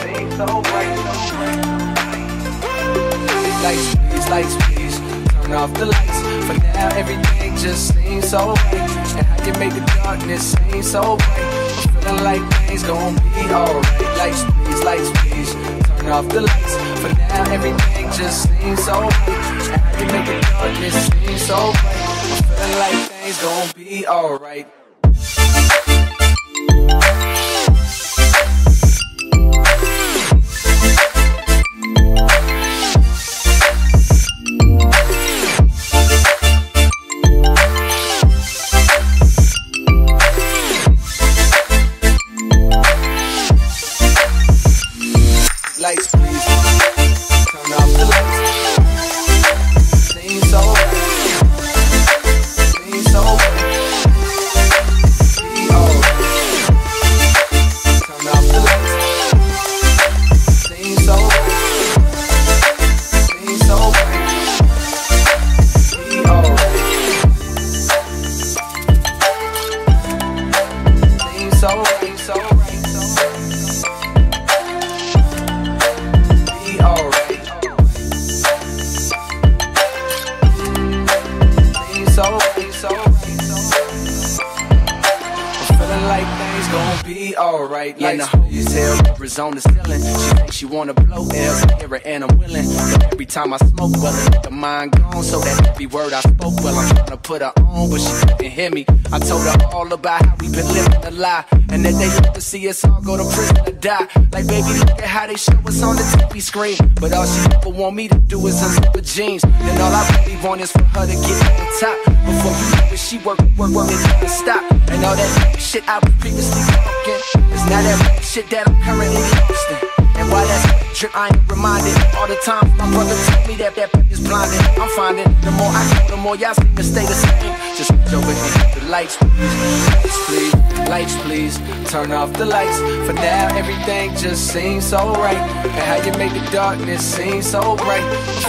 Things. Lights, please, lights, please, turn off the lights. For now, everything just seems so and make the darkness seem so bright. I'm feeling like things be alright. Lights, please, lights, please, turn off the lights. For now, everything just seems so and make the darkness seem so bright. I'm feeling like things be alright. Thank you. Like things gon' be alright. Like the hoes tell Arizona ceiling. She think she wanna blow air, hear it and I'm willing. But every time I smoke, well, the mind gone. So that every word I spoke, well, I'm trying to put her on, but she couldn't hear me. I told her all about how we been living a lie. And that they love to see us all go to prison or die. Like, baby, look at how they show us on the TV screen. But all she ever want me to do is unzip her jeans. Then all I really want is for her to get to the top. Before you know it, she work, work, work, and never stop. And all that shit I was previously talking is now that shit that I'm currently hosting. And while that's drip, I ain't reminded all the time. My brother told me that that is blinded. I'm finding the more I go, the more y'all seem to stay the same. Just yo, with me, the lights, please, lights, please, lights, please. Turn off the lights. For now, everything just seems so right. And how you make the darkness seem so bright.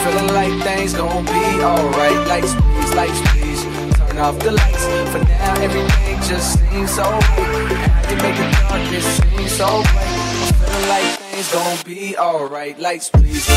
Feeling like things gon' be alright. Lights, please, lights, please. Turn off the lights. For now, everything just seems so right. And how you make the darkness seem so bright. I'm feeling like things gon' be alright. Lights, please.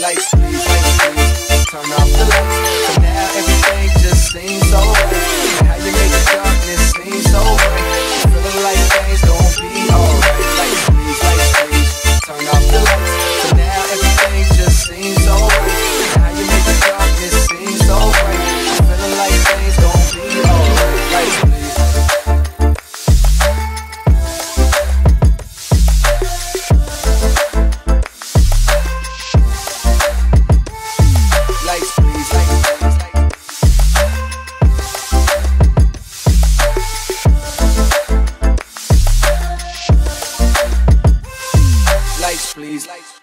Lights, please, lights, please. Turn off the lights. For now, everything just seems so right. How you make the darkness seem so bright. Feeling like please.